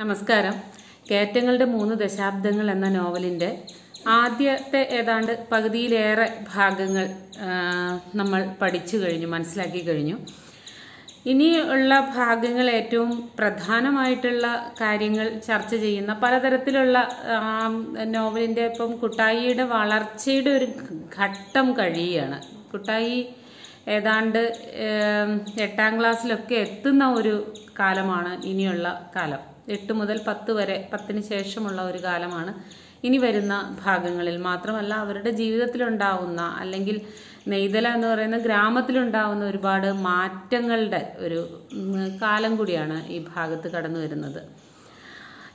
നമസ്കാരം. കയറ്റങ്ങളുടെ മൂന്ന് ദശാബ്ദങ്ങൾ എന്ന നോവലിന്റെ ആദ്യത്തെ ഏതാണ്ട് പകുതിയിലേറെ ഭാഗങ്ങൾ നമ്മൾ പഠിച്ചു കഴിഞ്ഞു മനസ്സിലാക്കി കഴിഞ്ഞു. ഇനിയുള്ള ഭാഗങ്ങൾ ഏറ്റവും പ്രധാനമായിട്ടുള്ള കാര്യങ്ങൾ ചർച്ച ചെയ്യുന്ന പലതരത്തിലുള്ള നോവലിന്റെ ഇപ്പം കുട്ടായിയുടെ വളർച്ചയുടെ ഒരു ഘട്ടം കഴിയുകയാണ്. കുട്ടായി ഏതാണ്ട് എട്ടാം ക്ലാസ്സിലൊക്കെ എത്തുന്ന ഒരു കാലമാണ് ഇനിയുള്ള കാലം. എട്ട് മുതൽ പത്ത് വരെ പത്തിന് ശേഷമുള്ള ഒരു കാലമാണ് ഇനി വരുന്ന ഭാഗങ്ങളിൽ. മാത്രമല്ല അവരുടെ ജീവിതത്തിലുണ്ടാവുന്ന അല്ലെങ്കിൽ നെയ്തല എന്ന് പറയുന്ന ഗ്രാമത്തിലുണ്ടാവുന്ന ഒരുപാട് മാറ്റങ്ങളുടെ ഒരു കാലം കൂടിയാണ് ഈ ഭാഗത്ത് കടന്നു വരുന്നത്.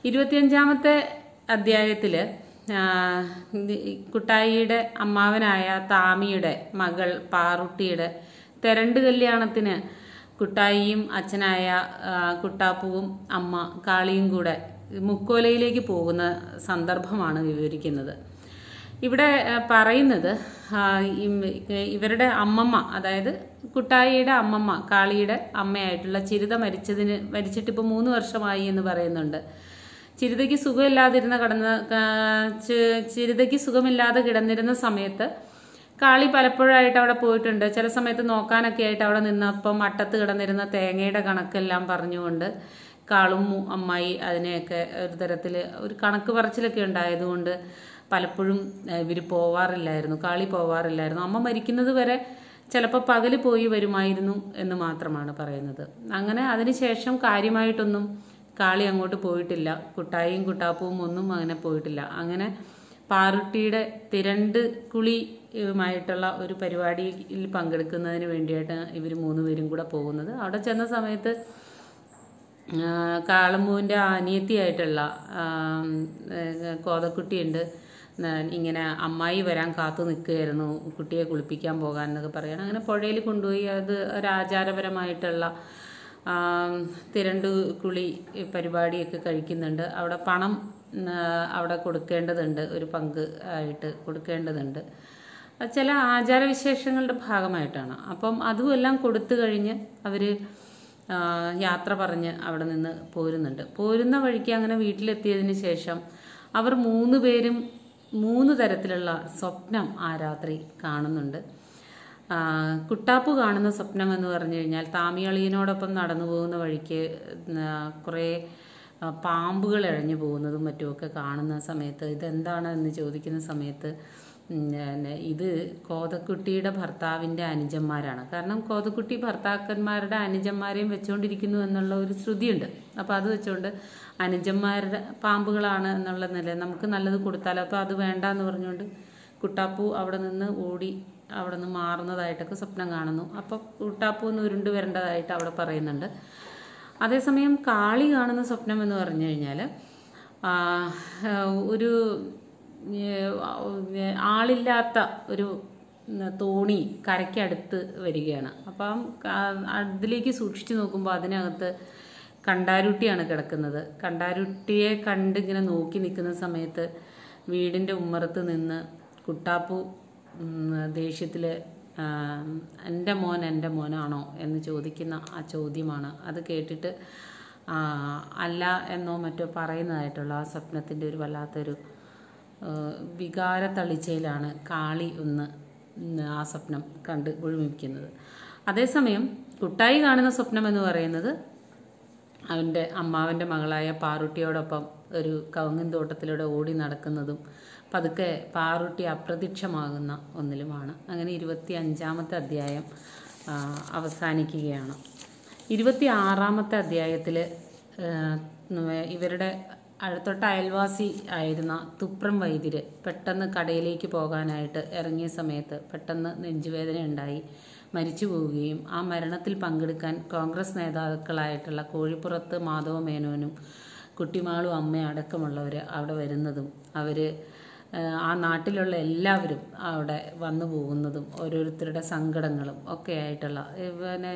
ഇരുപത്തിയഞ്ചാമത്തെ അധ്യായത്തിൽ കുട്ടായിയുടെ അമ്മാവനായ താമിയുടെ മകൾ പാറുട്ടിയുടെ തെരണ്ട് കല്യാണത്തിന് കുട്ടായിയും അച്ഛനായ കുട്ടാപ്പുവും അമ്മ കാളിയും കൂടെ മുക്കോലയിലേക്ക് പോകുന്ന സന്ദർഭമാണ് വിവരിക്കുന്നത്. ഇവിടെ പറയുന്നത് ഇവരുടെ അമ്മമ്മ അതായത് കുട്ടായിയുടെ അമ്മമ്മ കാളിയുടെ അമ്മയായിട്ടുള്ള ചിരിത മരിച്ചതിന് മരിച്ചിട്ട് ഇപ്പോൾ മൂന്ന് വർഷമായി എന്ന് പറയുന്നുണ്ട്. ചിരിതയ്ക്ക് സുഖമില്ലാതിരുന്ന കടന്ന ചിരിതയ്ക്ക് സുഖമില്ലാതെ കിടന്നിരുന്ന സമയത്ത് കാളി പലപ്പോഴായിട്ട് അവിടെ പോയിട്ടുണ്ട്. ചില സമയത്ത് നോക്കാനൊക്കെ ആയിട്ട് അവിടെ നിന്നപ്പം അട്ടത്ത് കിടന്നിരുന്ന തേങ്ങയുടെ കണക്കെല്ലാം പറഞ്ഞുകൊണ്ട് കാളും അമ്മായി അതിനെയൊക്കെ ഒരു തരത്തിൽ ഒരു കണക്ക് പറച്ചിലൊക്കെ ഉണ്ടായതുകൊണ്ട് പലപ്പോഴും ഇവർ പോവാറില്ലായിരുന്നു. കാളി പോവാറില്ലായിരുന്നു. അമ്മ മരിക്കുന്നത് വരെ ചിലപ്പോൾ പകൽ പോയി വരുമായിരുന്നു എന്ന് മാത്രമാണ് പറയുന്നത്. അങ്ങനെ അതിനുശേഷം കാര്യമായിട്ടൊന്നും കാളി അങ്ങോട്ട് പോയിട്ടില്ല. കുട്ടായും കുട്ടാപ്പവും ഒന്നും അങ്ങനെ പോയിട്ടില്ല. അങ്ങനെ പാറുട്ടിയുടെ തിരണ്ട് കുളിയുമായിട്ടുള്ള ഒരു പരിപാടിയിൽ പങ്കെടുക്കുന്നതിന് വേണ്ടിയിട്ട് ഇവർ മൂന്നുപേരും കൂടെ പോകുന്നത്. അവിടെ ചെന്ന സമയത്ത് കാളമ്പൂവിന്റെ അനിയത്തിയായിട്ടുള്ള കോതക്കുട്ടിയുണ്ട്. ഇങ്ങനെ അമ്മായി വരാൻ കാത്തു നിൽക്കുകയായിരുന്നു. കുട്ടിയെ കുളിപ്പിക്കാൻ പോകാൻ എന്നൊക്കെ പറയണം. അങ്ങനെ പുഴയിൽ കൊണ്ടുപോയി അത് ഒരാചാരപരമായിട്ടുള്ള തിരണ്ടു കുളി പരിപാടിയൊക്കെ കഴിക്കുന്നുണ്ട്. അവിടെ പണം അവിടെ കൊടുക്കേണ്ടതുണ്ട്. ഒരു പങ്ക് ആയിട്ട് കൊടുക്കേണ്ടതുണ്ട്. ചില ആചാരവിശേഷങ്ങളുടെ ഭാഗമായിട്ടാണ്. അപ്പം അതുമെല്ലാം കൊടുത്തു കഴിഞ്ഞ് അവർ യാത്ര പറഞ്ഞ് അവിടെ നിന്ന് പോരുന്നുണ്ട്. പോരുന്ന വഴിക്ക് അങ്ങനെ വീട്ടിലെത്തിയതിന് ശേഷം അവർ മൂന്ന് പേരും മൂന്ന് തരത്തിലുള്ള സ്വപ്നം ആ രാത്രി കാണുന്നുണ്ട്. കുട്ടാപ്പ് കാണുന്ന സ്വപ്നം എന്ന് പറഞ്ഞു കഴിഞ്ഞാൽ താമിയളിയനോടൊപ്പം നടന്നു പോകുന്ന വഴിക്ക് കുറേ പാമ്പുകൾ ഇഴഞ്ഞു പോകുന്നതും മറ്റുമൊക്കെ കാണുന്ന സമയത്ത് ഇതെന്താണ് എന്ന് ചോദിക്കുന്ന സമയത്ത് ഇത് കോതക്കുട്ടിയുടെ ഭർത്താവിന്റെ അനുജന്മാരാണ്. കാരണം കോതക്കുട്ടി ഭർത്താക്കന്മാരുടെ അനുജന്മാരെയും വെച്ചുകൊണ്ടിരിക്കുന്നു എന്നുള്ള ഒരു ശ്രുതിയുണ്ട്. അപ്പോൾ അത് വെച്ചുകൊണ്ട് അനുജന്മാരുടെ പാമ്പുകളാണ് എന്നുള്ള നില നമുക്ക് നല്ലത് കൊടുത്താലോ? അപ്പോൾ അത് വേണ്ട എന്ന് പറഞ്ഞുകൊണ്ട് കുട്ടാപ്പു അവിടെ നിന്ന് ഓടി അവിടെ നിന്ന് മാറുന്നതായിട്ടൊക്കെ സ്വപ്നം കാണുന്നു. അപ്പോൾ കുട്ടാപ്പു ഒന്ന് ഉരുണ്ട് വരേണ്ടതായിട്ട് അവിടെ പറയുന്നുണ്ട്. അതേസമയം കാളി കാണുന്ന സ്വപ്നം എന്ന് പറഞ്ഞു കഴിഞ്ഞാൽ ഒരു ആളില്ലാത്ത ഒരു തോണി കരയ്ക്കടുത്ത് വരികയാണ്. അപ്പം അതിലേക്ക് സൂക്ഷിച്ചു നോക്കുമ്പോൾ അതിനകത്ത് കണ്ടാരുട്ടിയാണ് കിടക്കുന്നത്. കണ്ടാരുട്ടിയെ കണ്ടിങ്ങനെ നോക്കി നിൽക്കുന്ന സമയത്ത് വീടിന്റെ ഉമ്മറത്ത് നിന്ന് കുട്ടാപ്പു ദേഷ്യത്തിൽ എന്റെ മോൻ എന്റെ മോനാണോ? എന്ന് ചോദിക്കുന്ന ആ ചോദ്യമാണ്. അത് കേട്ടിട്ട് അല്ല എന്നോ മറ്റോ പറയുന്നതായിട്ടുള്ള ആ സ്വപ്നത്തിന്റെ ഒരു വല്ലാത്തൊരു ഏഹ് വികാര തളിച്ചയിലാണ് കാളി ഒന്ന് ആ സ്വപ്നം കണ്ട് ഒഴിമിക്കുന്നത് അതേസമയം കുട്ടായി കാണുന്ന സ്വപ്നം എന്ന് പറയുന്നത് അവന്റെ അമ്മാവന്റെ മകളായ പാറുട്ടിയോടൊപ്പം ഒരു കവുങ്ങൻ തോട്ടത്തിലൂടെ ഓടി നടക്കുന്നതും പതുക്കെ പാറുട്ടി അപ്രത്യക്ഷമാകുന്ന ഒന്നിലുമാണ്. അങ്ങനെ ഇരുപത്തി അഞ്ചാമത്തെ അധ്യായം അവസാനിക്കുകയാണ്. ഇരുപത്തി ആറാമത്തെ അധ്യായത്തിൽ ഇവരുടെ അഴ- അയൽവാസി ആയിരുന്ന തുപ്രം വൈദ്യര് പെട്ടെന്ന് കടയിലേക്ക് പോകാനായിട്ട് ഇറങ്ങിയ സമയത്ത് പെട്ടെന്ന് നെഞ്ചുവേദന ഉണ്ടായി മരിച്ചു പോവുകയും ആ മരണത്തിൽ പങ്കെടുക്കാൻ കോൺഗ്രസ് നേതാക്കളായിട്ടുള്ള കോഴിപ്പുറത്ത് മാധവ മേനോനും കുട്ടിമാളും അമ്മയും അടക്കമുള്ളവർ അവിടെ വരുന്നതും അവർ ആ നാട്ടിലുള്ള എല്ലാവരും അവിടെ വന്നു പോകുന്നതും ഓരോരുത്തരുടെ സങ്കടങ്ങളും ഒക്കെ ആയിട്ടുള്ള പിന്നെ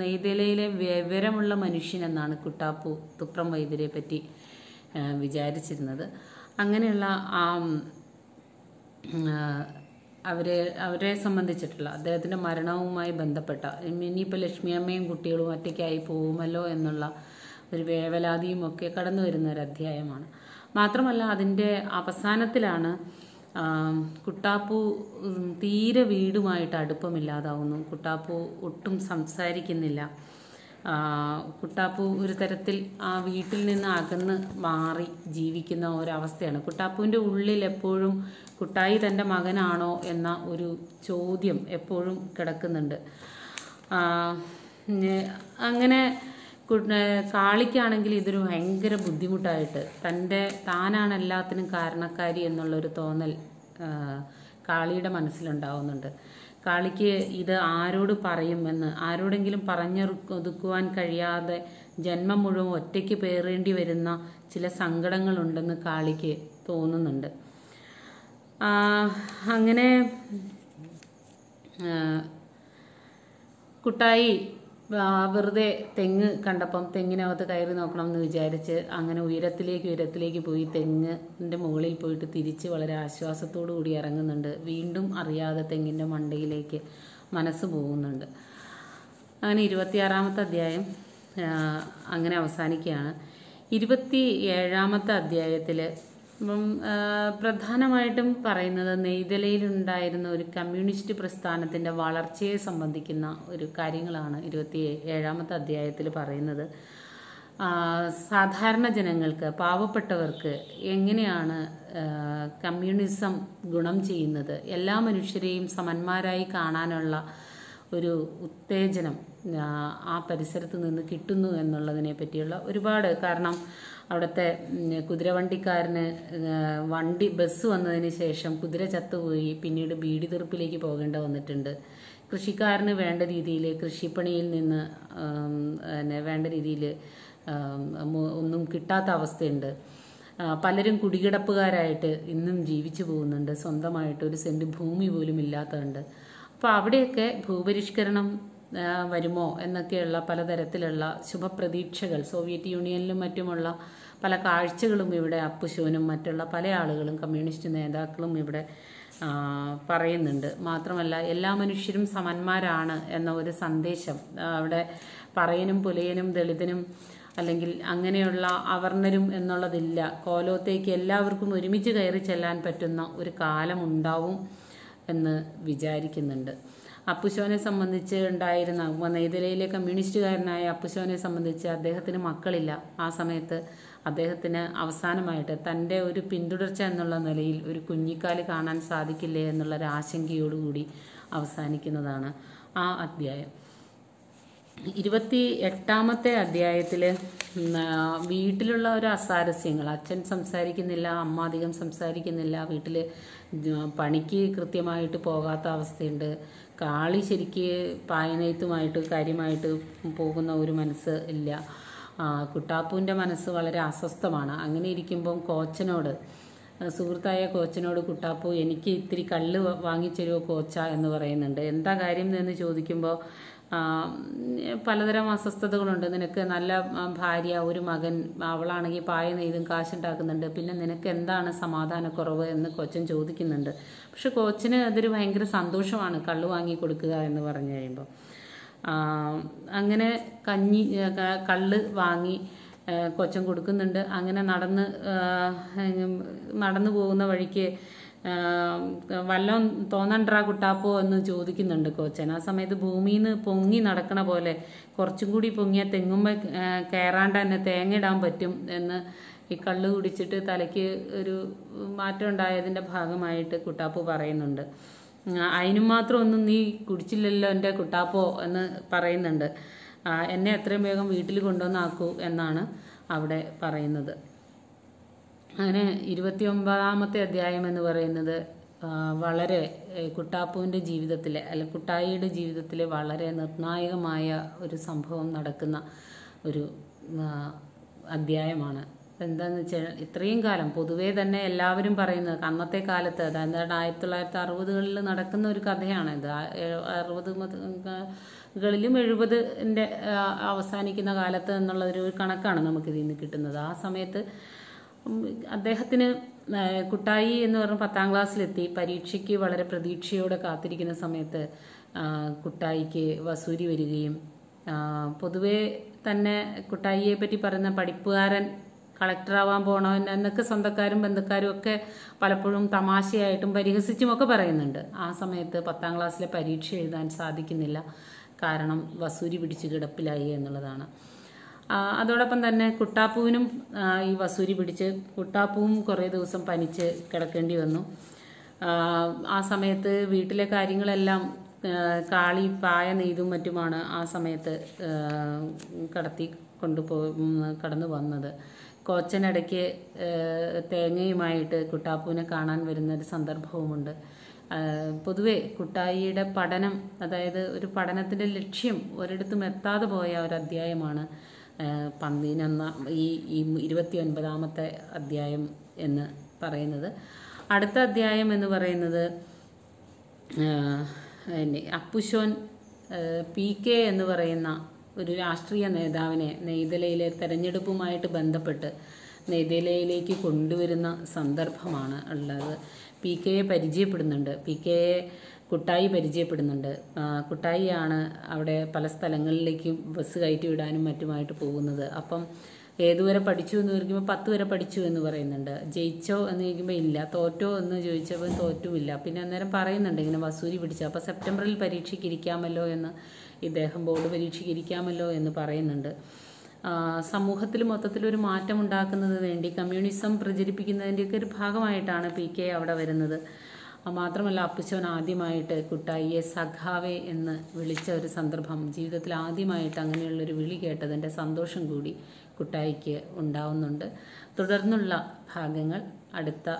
നെയ്തലയിലെ വിവരമുള്ള മനുഷ്യനെന്നാണ് കുട്ടാപ്പു തുപ്രം വൈദ്യരെ പറ്റി വിചാരിച്ചിരുന്നത്. അങ്ങനെയുള്ള ആ അവരെ അവരെ സംബന്ധിച്ചിട്ടുള്ള അദ്ദേഹത്തിന്റെ മരണവുമായി ബന്ധപ്പെട്ട ഇനിയിപ്പോൾ ലക്ഷ്മിയമ്മയും കുട്ടികളും ഒറ്റയ്ക്കായി പോകുമല്ലോ എന്നുള്ള ഒരു വേവലാതിയും ഒക്കെ കടന്നു വരുന്ന ഒരു അധ്യായമാണ്. മാത്രമല്ല അതിന്റെ അവസാനത്തിലാണ് കുട്ടാപ്പു തീരെ വീടുമായിട്ട് അടുപ്പമില്ലാതാവുന്നു. കുട്ടാപ്പു ഒട്ടും സംസാരിക്കുന്നില്ല. കുട്ടാപ്പു ഒരു തരത്തിൽ ആ വീട്ടിൽ നിന്ന് അകന്ന് മാറി ജീവിക്കുന്ന ഒരവസ്ഥയാണ്. കുട്ടാപ്പുവിന്റെ ഉള്ളിൽ എപ്പോഴും കുട്ടായി തന്റെ മകനാണോ എന്ന ഒരു ചോദ്യം എപ്പോഴും കിടക്കുന്നുണ്ട്. അങ്ങനെ കാളിക്കാണെങ്കിൽ ഇതൊരു ഭയങ്കര ബുദ്ധിമുട്ടായിട്ട് തന്റെ താനാണ് എല്ലാത്തിനും കാരണക്കാരി എന്നുള്ളൊരു തോന്നൽ കാളിയുടെ മനസ്സിലുണ്ടാവുന്നുണ്ട്. കാളിക്ക് ഇത് ആരോട് പറയുമെന്ന് ആരോടെങ്കിലും പറഞ്ഞൊതുക്കുവാൻ കഴിയാതെ ജന്മം മുഴുവൻ ഒറ്റയ്ക്ക് പേറേണ്ടി വരുന്ന ചില സങ്കടങ്ങളുണ്ടെന്ന് കാളിക്ക് തോന്നുന്നുണ്ട്. അങ്ങനെ കുട്ടായി വെറുതെ തെങ്ങ് കണ്ടപ്പം തെങ്ങിനകത്ത് കയറി നോക്കണം എന്ന് വിചാരിച്ച് അങ്ങനെ ഉയരത്തിലേക്ക് ഉയരത്തിലേക്ക് പോയി തെങ്ങിന്റെ മുകളിൽ പോയിട്ട് തിരിച്ച് വളരെ ആശ്വാസത്തോടു കൂടി ഇറങ്ങുന്നുണ്ട്. വീണ്ടും അറിയാതെ തെങ്ങിന്റെ മണ്ടയിലേക്ക് മനസ്സ് പോകുന്നുണ്ട്. അങ്ങനെ ഇരുപത്തിയാറാമത്തെ അധ്യായം അങ്ങനെ അവസാനിക്കുകയാണ്. ഇരുപത്തി ഏഴാമത്തെ അധ്യായത്തിൽ ഇപ്പം ആ, പ്രധാനമായിട്ടും പറയുന്നത് നെയ്തലയിലുണ്ടായിരുന്ന ഒരു കമ്മ്യൂണിസ്റ്റ് പ്രസ്ഥാനത്തിന്റെ വളർച്ചയെ സംബന്ധിക്കുന്ന ഒരു കാര്യങ്ങളാണ് ഇരുപത്തി ഏഴാമത്തെ അധ്യായത്തിൽ പറയുന്നത്. സാധാരണ ജനങ്ങൾക്ക് പാവപ്പെട്ടവർക്ക് എങ്ങനെയാണ് കമ്മ്യൂണിസം ഗുണം ചെയ്യുന്നത്? എല്ലാ മനുഷ്യരെയും സമന്മാരായി കാണാനുള്ള ഒരു ഉത്തേജനം ആ, പരിസരത്ത് നിന്ന് കിട്ടുന്നു എന്നുള്ളതിനെ പറ്റിയുള്ള ഒരുപാട് കാരണം അവിടുത്തെ കുതിരവണ്ടിക്കാരന് വണ്ടി ബസ് വന്നതിന് ശേഷം കുതിര ചത്തുപോയി പിന്നീട് ബീഡി തീർപ്പിലേക്ക് പോകേണ്ട വന്നിട്ടുണ്ട്. കൃഷിക്കാരന് വേണ്ട രീതിയിൽ കൃഷിപ്പണിയിൽ നിന്ന് വേണ്ട രീതിയിൽ ഒന്നും കിട്ടാത്ത അവസ്ഥയുണ്ട്. പലരും കുടികിടപ്പുകാരായിട്ട് ഇന്നും ജീവിച്ചു പോകുന്നുണ്ട്. സ്വന്തമായിട്ട് ഒരു സെന്റ് ഭൂമി പോലും ഇല്ലാത്തതുണ്ട്. അപ്പോൾ അവിടെയൊക്കെ ഭൂപരിഷ്കരണം വരുമോ എന്നൊക്കെയുള്ള പലതരത്തിലുള്ള ശുഭപ്രതീക്ഷകൾ. സോവിയറ്റ് യൂണിയനിലും മറ്റുമുള്ള പല കാഴ്ചകളും ഇവിടെ അപ്പുശോനും മറ്റുള്ള പല ആളുകളും കമ്മ്യൂണിസ്റ്റ് നേതാക്കളും ഇവിടെ പറയുന്നുണ്ട്. മാത്രമല്ല എല്ലാ മനുഷ്യരും സമന്മാരാണ് എന്ന ഒരു സന്ദേശം അവിടെ പറയനും പുലയനും ദളിതനും അല്ലെങ്കിൽ അങ്ങനെയുള്ള അവർണരും എന്നുള്ളതില്ല. കോലോത്തേക്ക് എല്ലാവർക്കും ഒരുമിച്ച് കയറി ചെല്ലാൻ പറ്റുന്ന ഒരു കാലമുണ്ടാവും എന്ന് വിചാരിക്കുന്നുണ്ട്. അപ്പുശോനെ സംബന്ധിച്ച് ഉണ്ടായിരുന്ന നെയ്തലയിലെ കമ്മ്യൂണിസ്റ്റുകാരനായ അപ്പുശോനെ സംബന്ധിച്ച് അദ്ദേഹത്തിന് മക്കളില്ല. ആ സമയത്ത് അദ്ദേഹത്തിന് അവസാനമായിട്ട് തന്റെ ഒരു പിന്തുടർച്ച എന്നുള്ള നിലയിൽ ഒരു കുഞ്ഞിക്കാൽ കാണാൻ സാധിക്കില്ലേ എന്നുള്ള ഒരു ആശങ്കയോടുകൂടി അവസാനിക്കുന്നതാണ് ആ അധ്യായം. ഇരുപത്തി എട്ടാമത്തെ അധ്യായത്തിൽ വീട്ടിലുള്ള ഒരു അസാരസ്യങ്ങൾ. അച്ഛൻ സംസാരിക്കുന്നില്ല അമ്മ അധികം സംസാരിക്കുന്നില്ല വീട്ടിൽ പണിക്ക് കൃത്യമായിട്ട് പോകാത്ത അവസ്ഥയുണ്ട്. കാളി ശരിക്ക് പായനെയ്ത്തുമായിട്ട് കാര്യമായിട്ട് പോകുന്ന ഒരു മനസ്സ് ഇല്ല. കുട്ടാപ്പൂവിന്റെ മനസ്സ് വളരെ അസ്വസ്ഥമാണ്. അങ്ങനെ ഇരിക്കുമ്പം കോച്ചനോട് സുഹൃത്തായ കോച്ചനോട് കുട്ടാപ്പു എനിക്ക് ഇത്തിരി കള്ള് വ- കോച്ച? എന്ന് പറയുന്നുണ്ട്. എന്താ കാര്യം? എന്ന് ചോദിക്കുമ്പോൾ പലതരം അസ്വസ്ഥതകളുണ്ട്. നിനക്ക് നല്ല ഭാര്യ ഒരു മകൻ അവളാണെങ്കിൽ പായ നെയ്തും കാശുണ്ടാക്കുന്നുണ്ട്. പിന്നെ നിനക്ക് എന്താണ് സമാധാനക്കുറവ് എന്ന് കൊച്ചൻ ചോദിക്കുന്നുണ്ട്. പക്ഷെ കൊച്ചിന് അതൊരു ഭയങ്കര സന്തോഷമാണ് കള്ളു വാങ്ങി കൊടുക്കുക എന്ന് പറഞ്ഞു കഴിയുമ്പോൾ അങ്ങനെ കഞ്ഞി കള്ള് വാങ്ങി കൊച്ചൻ കൊടുക്കുന്നുണ്ട്. അങ്ങനെ നടന്ന് നടന്നു പോകുന്ന വഴിക്ക് വല്ലം തോന്നണ്ടാ കുട്ടാപ്പോ എന്ന് ചോദിക്കുന്നുണ്ട് കോച്ചൻ. ആ സമയത്ത് ഭൂമിയിൽ നിന്ന് പൊങ്ങി നടക്കണ പോലെ കുറച്ചും കൂടി പൊങ്ങിയ തെങ്ങുമ്പ കയറാണ്ട് തന്നെ തേങ്ങ ഇടാൻ പറ്റും എന്ന് ഈ കള്ള് കുടിച്ചിട്ട് തലയ്ക്ക് ഒരു മാറ്റം ഉണ്ടായതിന്റെ ഭാഗമായിട്ട് കുട്ടാപ്പു പറയുന്നുണ്ട്. അതിനും മാത്രം ഒന്നും നീ കുടിച്ചില്ലല്ലോ എന്റെ കുട്ടാപ്പോ എന്ന് പറയുന്നുണ്ട്. എന്നെ എത്രയും വേഗം വീട്ടിൽ കൊണ്ടുവന്നാക്കൂ എന്നാണ് അവിടെ പറയുന്നത്. അങ്ങനെ ഇരുപത്തി ഒമ്പതാമത്തെ അധ്യായം എന്ന് പറയുന്നത് വളരെ കുട്ടാപ്പുവിന്റെ ജീവിതത്തിലെ അല്ല കുട്ടായിയുടെ ജീവിതത്തിലെ വളരെ നിർണായകമായ ഒരു സംഭവം നടക്കുന്ന ഒരു അധ്യായമാണ്. എന്താണെന്ന് വെച്ചാൽ ഇത്രയും കാലം പൊതുവേ തന്നെ എല്ലാവരും പറയുന്നത് അന്നത്തെ കാലത്ത് അതായത് ആയിരത്തി തൊള്ളായിരത്തി അറുപതുകളിൽ നടക്കുന്ന ഒരു കഥയാണ് ഇത്. അറുപത് കളിലും എഴുപതിന്റെ അവസാനിക്കുന്ന കാലത്ത് എന്നുള്ള ഒരു കണക്കാണ് നമുക്കിതിൽ നിന്ന് കിട്ടുന്നത്. ആ സമയത്ത് അദ്ദേഹത്തിന് കുട്ടായി എന്ന് പറഞ്ഞ പത്താം ക്ലാസ്സിലെത്തി. പരീക്ഷയ്ക്ക് വളരെ പ്രതീക്ഷയോടെ കാത്തിരിക്കുന്ന സമയത്ത് കുട്ടായിക്ക് വസൂരി വരികയും പൊതുവേ തന്നെ കുട്ടായിയെ പറ്റി പറയുന്ന പഠിപ്പുകാരൻ കളക്ടറാവാൻ പോകണോ എന്നൊക്കെ സ്വന്തക്കാരും ബന്ധുക്കാരും ഒക്കെ പലപ്പോഴും തമാശയായിട്ടും പരിഹസിച്ചും ഒക്കെ പറയുന്നുണ്ട്. ആ സമയത്ത് പത്താം ക്ലാസ്സിലെ പരീക്ഷ എഴുതാൻ സാധിക്കുന്നില്ല. കാരണം വസൂരി പിടിച്ച് കിടപ്പിലായി എന്നുള്ളതാണ്. അതോടൊപ്പം തന്നെ കുട്ടാപ്പൂവിനും ഈ വസൂരി പിടിച്ച് കുട്ടാപ്പൂവും കുറേ ദിവസം പനിച്ച് കിടക്കേണ്ടി വന്നു. ആ, സമയത്ത് വീട്ടിലെ കാര്യങ്ങളെല്ലാം കാളി പായ നെയ്തും മറ്റുമാണ് ആ സമയത്ത് കടത്തി കൊണ്ടുപോ കടന്നു വന്നത്. കോച്ചനിടയ്ക്ക് തേങ്ങയുമായിട്ട് കുട്ടാപ്പൂവിനെ കാണാൻ വരുന്ന ഒരു സന്ദർഭവുമുണ്ട് പൊതുവെ കുട്ടായിയുടെ പഠനം അതായത് ഒരു പഠനത്തിന്റെ ലക്ഷ്യം ഒരിടത്തും എത്താതെ പോയ ഒരു അധ്യായമാണ് ആ, പതിനൊന്ന ഈ ഈ ഇരുപത്തി ഒൻപതാമത്തെ അധ്യായം എന്ന് പറയുന്നത്. അടുത്ത അധ്യായം എന്ന് പറയുന്നത് അപ്പുശോൻ പി കെ എന്ന് പറയുന്ന ഒരു രാഷ്ട്രീയ നേതാവിനെ നെയ്തലയിലെ തെരഞ്ഞെടുപ്പുമായിട്ട് ബന്ധപ്പെട്ട് നെയ്തലയിലേക്ക് കൊണ്ടുവരുന്ന സന്ദർഭമാണ് ഉള്ളത്. പി കെയെ പരിചയപ്പെടുന്നുണ്ട്. പി കെയെ കുട്ടായി പരിചയപ്പെടുന്നുണ്ട്. കുട്ടായിയാണ് അവിടെ പല സ്ഥലങ്ങളിലേക്കും ബസ് കയറ്റി വിടാനും മറ്റുമായിട്ട് പോകുന്നത്. അപ്പം ഏതുവരെ പഠിച്ചു എന്ന് ചോദിക്കുമ്പോൾ പത്ത് വരെ പഠിച്ചു എന്ന് പറയുന്നുണ്ട്. ജയിച്ചോ എന്ന് ചോദിക്കുമ്പോൾ ഇല്ല. തോറ്റോ എന്ന് ചോദിച്ചപ്പോൾ തോറ്റുമില്ല. പിന്നെ അന്നേരം പറയുന്നുണ്ട് ഇങ്ങനെ വസൂരി പിടിച്ചു. അപ്പോൾ സെപ്റ്റംബറിൽ പരീക്ഷയ്ക്ക് ഇരിക്കാമല്ലോ എന്ന് ഇദ്ദേഹം ബോർഡ് പരീക്ഷയ്ക്ക് ഇരിക്കാമല്ലോ എന്ന് പറയുന്നുണ്ട്. സമൂഹത്തിൽ മൊത്തത്തിൽ ഒരു മാറ്റം ഉണ്ടാക്കുന്നതിന് വേണ്ടി കമ്മ്യൂണിസം പ്രചരിപ്പിക്കുന്നതിന്റെയൊക്കെ ഒരു ഭാഗമായിട്ടാണ് പി കെ അവിടെ വരുന്നത്. മാത്രമല്ല അപ്പച്ചോൻ ആദ്യമായിട്ട് കുട്ടായിയെ സഖാവേ എന്ന് വിളിച്ച ഒരു സന്ദർഭം ജീവിതത്തിൽ ആദ്യമായിട്ട് അങ്ങനെയുള്ളൊരു വിളി കേട്ടതിന്റെ സന്തോഷം കൂടി കുട്ടായിക്ക് ഉണ്ടാവുന്നുണ്ട്. തുടർന്നുള്ള ഭാഗങ്ങൾ അടുത്ത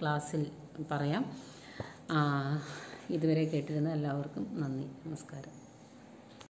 ക്ലാസ്സിൽ പറയാം. ഇതുവരെ കേട്ടിരുന്ന എല്ലാവർക്കും നന്ദി. നമസ്കാരം.